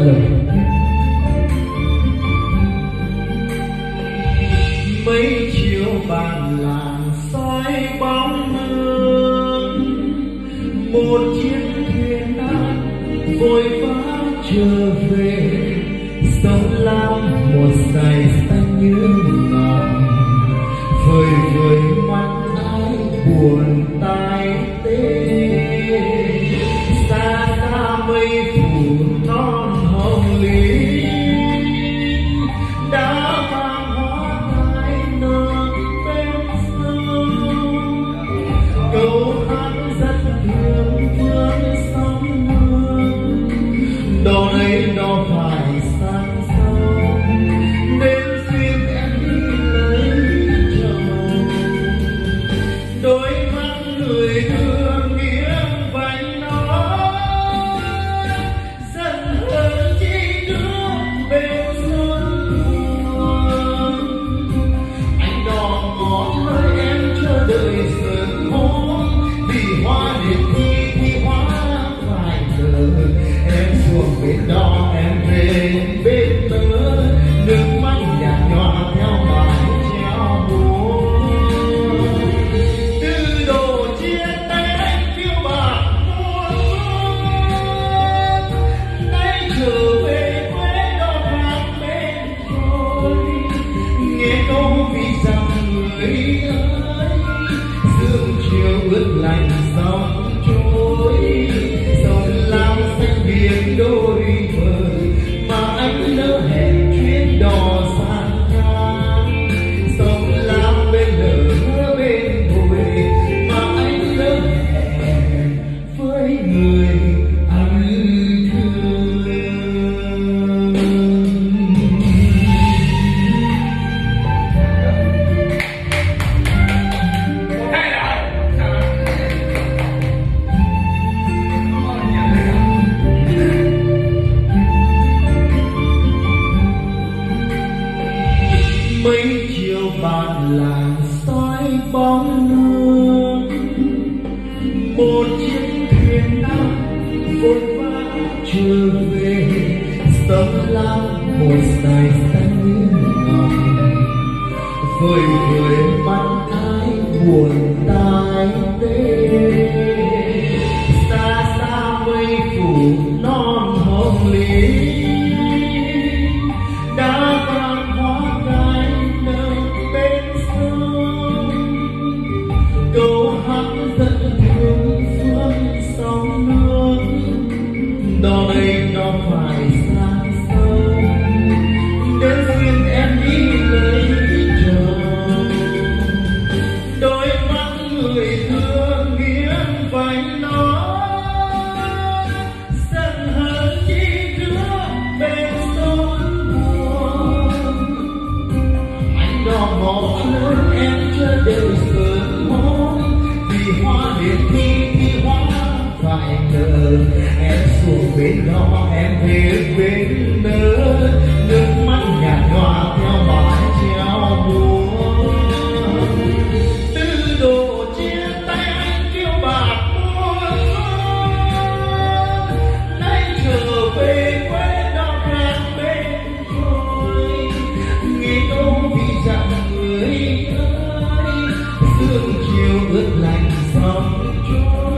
Ừ. mấy chiều bàn làng soi bóng hương, một chiếc thuyền đã vội vã trở về sông lam ơi dường chiều ướt lạnh gió làng soi bóng nước. Một chiếc thuyền nắng vội vã trở về. Sớm lắm một dài xanh như ngọc. Vơi vơi mắt thái buồn Look like some joy.